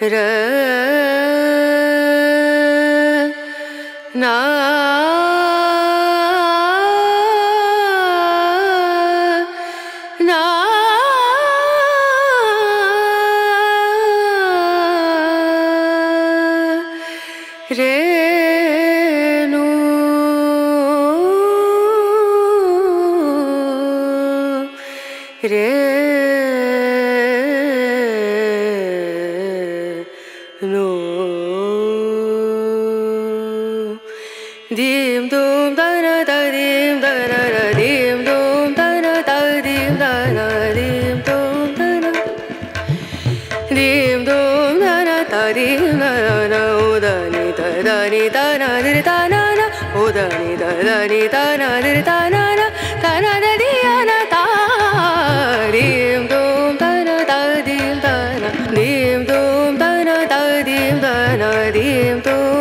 It is. no dim dum da da da dim da da da dim dum da da da dim da da dim dum da da dim dum da da da dim da da da o da ni da da ni da na dir da na na o da ni da da ni da na dir da na dim da na dim too.